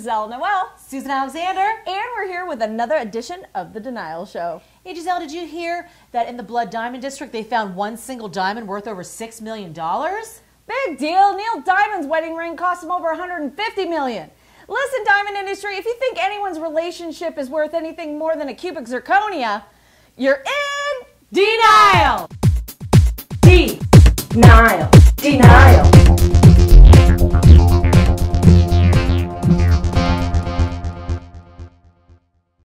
Gisele Noel, Susan Alexander. and we're here with another edition of The Denial Show. Hey Gisele, did you hear that in the Blood Diamond District they found one single diamond worth over $6 million? Big deal. Neil Diamond's wedding ring cost him over 150 million. Listen, diamond industry, if you think anyone's relationship is worth anything more than a cubic zirconia, you're in Denial! denial. Denial.